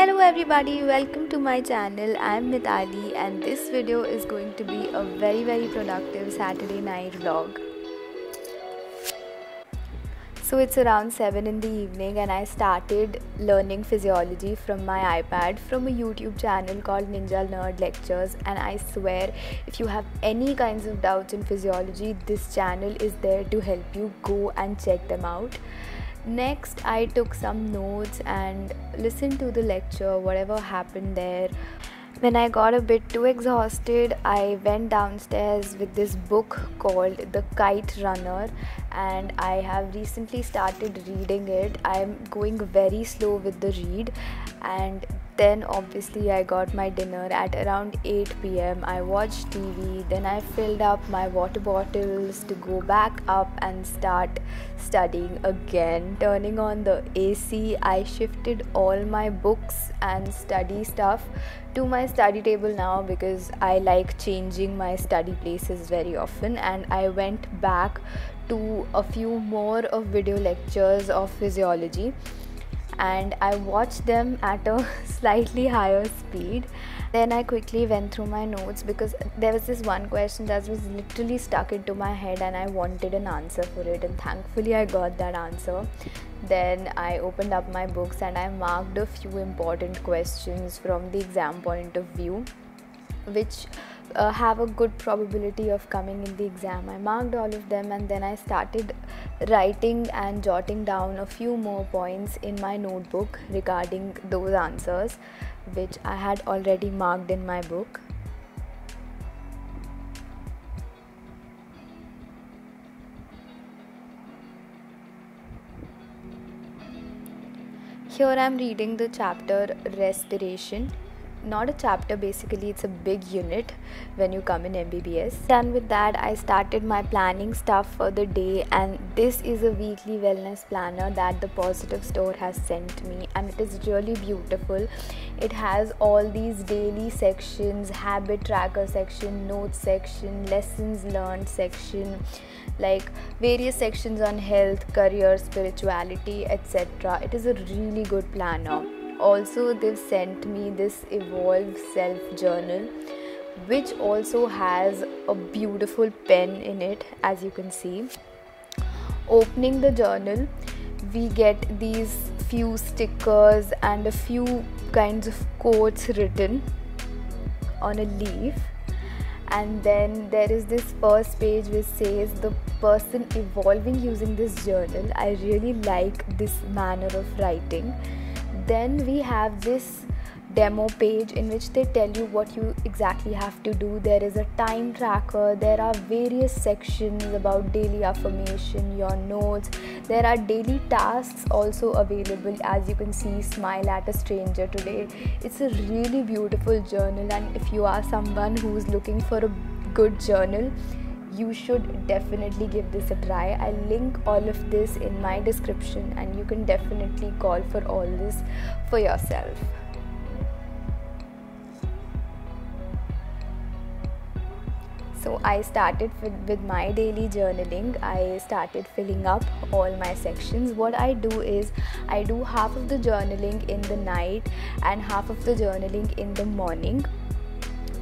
Hello everybody, welcome to my channel. I'm Mitali and this video is going to be a very very productive Saturday night vlog. So it's around 7 in the evening and I started learning physiology from my iPad from a YouTube channel called Ninja Nerd Lectures and I swear if you have any kinds of doubts in physiology this channel is there to help you go and check them out. Next, I took some notes and listened to the lecture, whatever happened there. When I got a bit too exhausted, I went downstairs with this book called The Kite Runner, and I have recently started reading it. I'm going very slow with the read, and then obviously I got my dinner at around 8 pm. I watched TV, then I filled up my water bottles to go back up and start studying again. Turning on the AC, I shifted all my books and study stuff to my study table now because I like changing my study places very often and I went back to a few more of video lectures of physiology and I watched them at a slightly higher speed. Then I quickly went through my notes because there was this one question that was literally stuck into my head and I wanted an answer for it, and thankfully I got that answer. Then I opened up my books and I marked a few important questions from the exam point of view, which uh, have a good probability of coming in the exam. I marked all of them and then I started writing and jotting down a few more points in my notebook regarding those answers, which I had already marked in my book. Here I am reading the chapter Respiration not a chapter basically it's a big unit when you come in mbbs done with that i started my planning stuff for the day and this is a weekly wellness planner that the positive store has sent me and it is really beautiful. It has all these daily sections habit tracker section notes section lessons learned section like various sections on health career spirituality etc it is a really good planner also they've sent me this evolve self journal which also has a beautiful pen in it as you can see. Opening the journal we get these few stickers and a few kinds of quotes written on a leaf. And then there is this first page which says the person evolving using this journal i really like this manner of writing then we have this demo page in which they tell you what you exactly have to do. There is a time tracker. There are various sections about daily affirmation your notes. There are daily tasks also available as you can see smile at a stranger today. It's a really beautiful journal and if you are someone who's looking for a good journal you should definitely give this a try. I'll link all of this in my description and you can definitely call for all this for yourself. So I started with, with my daily journaling. I started filling up all my sections. What I do is I do half of the journaling in the night and half of the journaling in the morning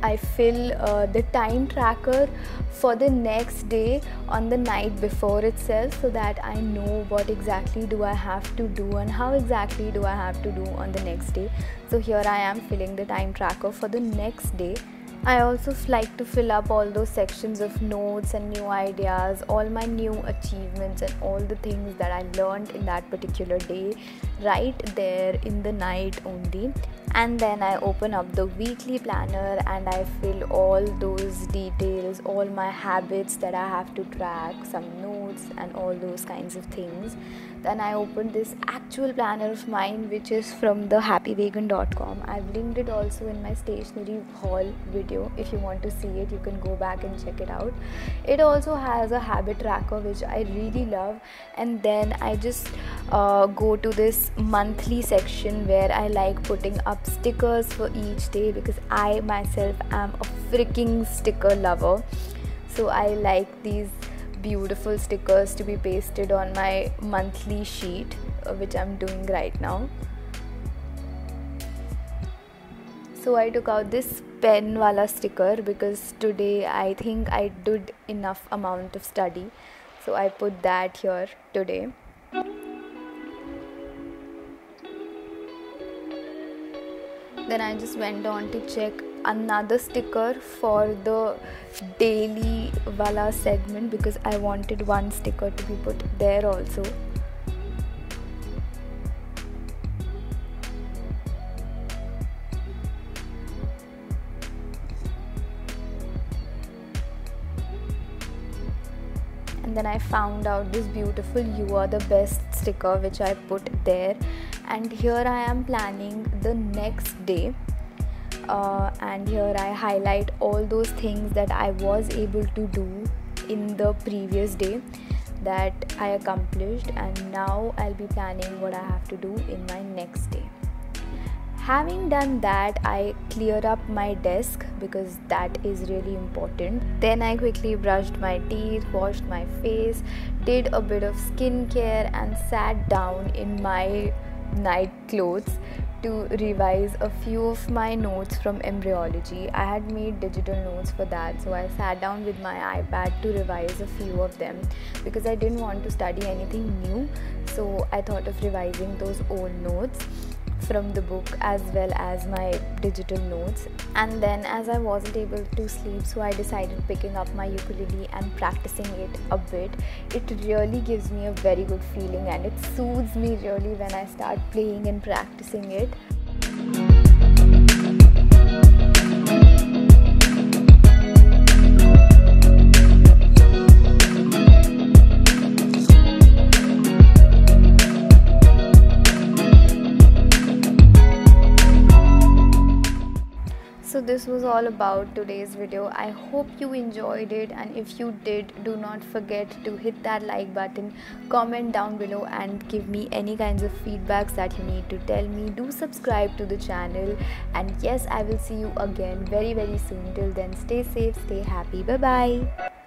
I fill uh, the time tracker for the next day on the night before itself so that I know what exactly do I have to do and how exactly do I have to do on the next day. So here I am filling the time tracker for the next day. I also like to fill up all those sections of notes and new ideas, all my new achievements, and all the things that I learned in that particular day right there in the night only and then I open up the weekly planner and I fill all those details, all my habits that I have to track, some notes, and all those kinds of things. Then I open this actual planner of mine, which is from the happywagon.com. I've linked it also in my stationery haul video. If you want to see it, you can go back and check it out. It also has a habit tracker, which I really love, and then I just uh, go to this monthly section where I like putting up stickers for each day because I myself am a freaking sticker lover. So I like these beautiful stickers to be pasted on my monthly sheet, uh, which I'm doing right now. so I took out this pen wala sticker because today I think I did enough amount of study so I put that here today then I just went on to check another sticker for the daily wala segment because I wanted one sticker to be put there also. And then I found out this beautiful you are the best sticker which I put there and here I am planning the next day. Uh, and here I highlight all those things that I was able to do in the previous day that I accomplished. And now I'll be planning what I have to do in my next day. Having done that i clear up my desk because that is really important. Then i quickly brushed my teeth washed my face did a bit of skincare and sat down in my night clothes to revise a few of my notes from embryology. I had made digital notes for that, so I sat down with my iPad to revise a few of them because I didn't want to study anything new. So I thought of revising those old notes from the book as well as my digital notes. And then as I wasn't able to sleep so I decided picking up my ukulele and practicing it a bit. It really gives me a very good feeling and it soothes me really when I start playing and practicing it was all about today's video. I hope you enjoyed it and if you did do not forget to hit that like button comment down below and give me any kinds of feedbacks that you need to tell me. Do subscribe to the channel. And yes i will see you again very very soon. Till then stay safe stay happy. Bye bye